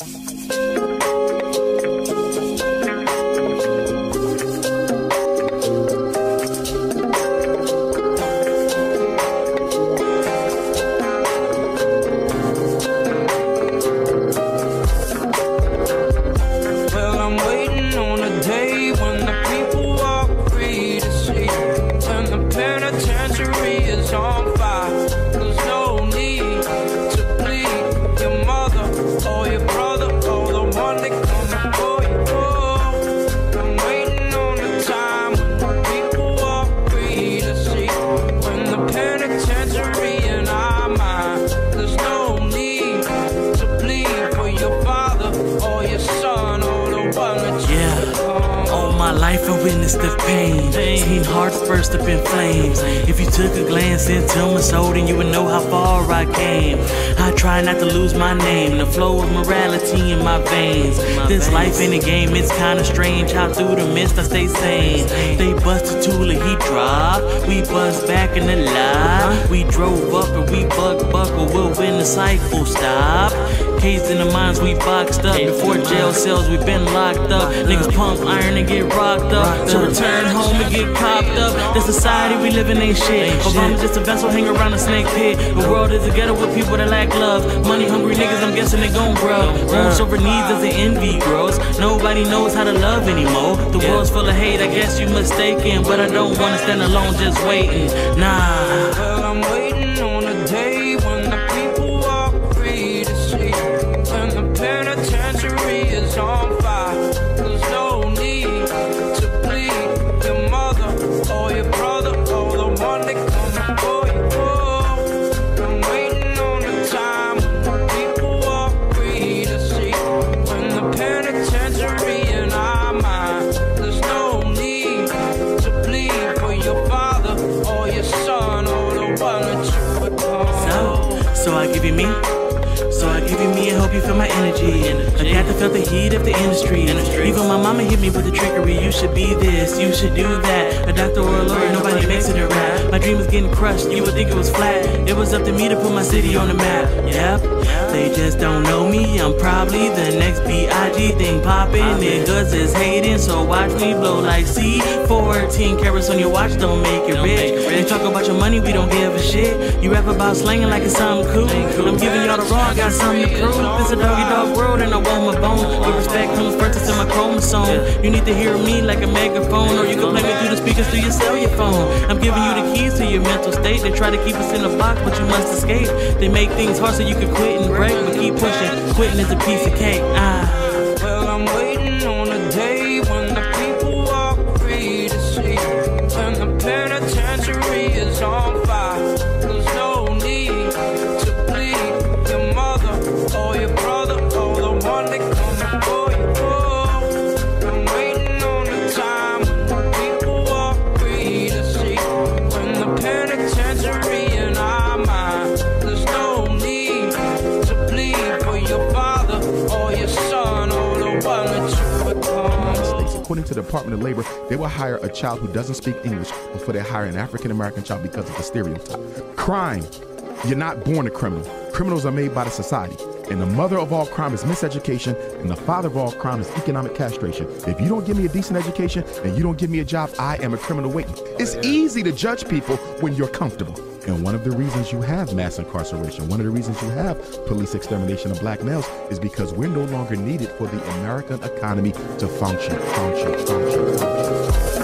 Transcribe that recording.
Well, your father my life I witnessed the pain. Seen hearts burst up in flames. If you took a glance into my soul, then you would know how far I came. I try not to lose my name, the flow of morality in my veins. This life in a game, it's kinda strange how through the mist I stay sane. They busted Tula, he dropped. We buzzed back in the lot. We drove up and we buck buckle, we'll win the cycle stop. Caged in the minds we boxed up. Before jail cells, we been locked up. Niggas pump iron and get rocked up. To return home and get copped up. The society we live in ain't shit. Obama's just a vessel hang around a snake pit. The world is a ghetto with people that lack love. Money hungry niggas, I'm guessing they gon' grow. Won't over needs as the envy grows. Nobody knows how to love anymore. The world's full of hate, I guess you mistaken. But I don't wanna stand alone just waiting. Nah. I'm waiting on a day when the people are free to see. When the penitentiary is on fire, So I give you me and hope you feel my energy. I got to feel the heat of the industry. Even my mama hit me with the trickery. You should be this, you should do that. A doctor or a lawyer, nobody makes it a rap. My dream was getting crushed, you would think it was flat. It was up to me to put my city on the map. Yep, they just don't know me. I'm probably the next B.I.G. thing popping. Niggas is hating, so watch me blow like C. 14 carats on your watch don't make it rich. They talk about your money, we don't give a shit. You rap about slanging like it's something cool. I'm giving y'all the raw, I got something to prove. This a doggy dog world and I want my bone. With respect comes first, it's in my chromosome. You need to hear me like a megaphone, or you can play me through the speakers through your cellular phone. I'm giving you the keys to your mental state. They try to keep us in a box, but you must escape. They make things hard so you can quit and break, but keep pushing. Quitting is a piece of cake. Ah. States, according to the Department of Labor, they will hire a child who doesn't speak English before they hire an African American child because of the stereotype. Crime. You're not born a criminal. Criminals are made by the society. And the mother of all crime is miseducation, and the father of all crime is economic castration. If you don't give me a decent education and you don't give me a job, I am a criminal waiting. It's easy to judge people when you're comfortable. And one of the reasons you have mass incarceration, one of the reasons you have police extermination of black males is because we're no longer needed for the American economy to function, function, function, function.